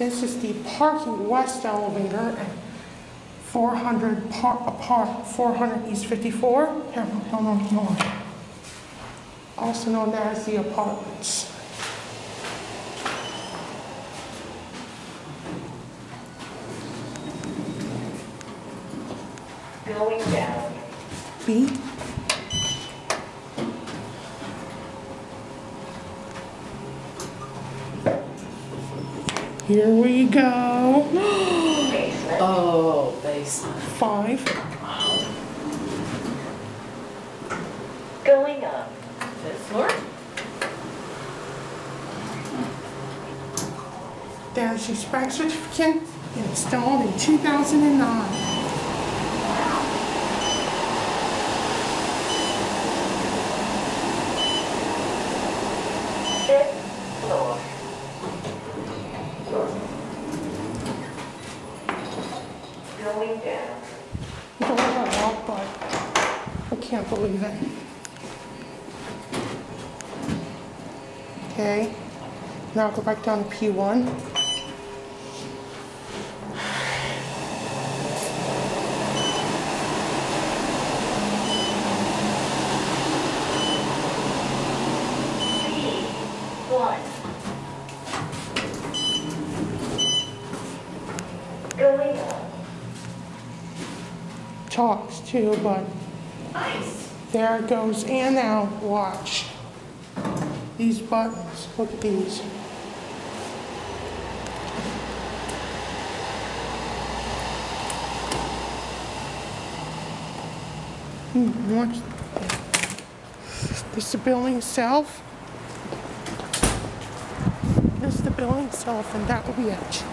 This is the parking west elevator at 400 par- apart, 400 East 54. Here, no, no, no, no. Also known as the apartments. Going down. B. Here we go. Basement. Oh, basement. Five. Going up. Fifth floor? There's your spec certificate installed in 2009. Fifth floor. Going down. Doors are locked, but I can't believe it. Okay, now I'll go back down to P1. B. One. Going up. Talks too, but Ice. there it goes. And now, watch. These buttons, look at these. Hmm, watch. This is the building itself. This is the building itself, and that will be it.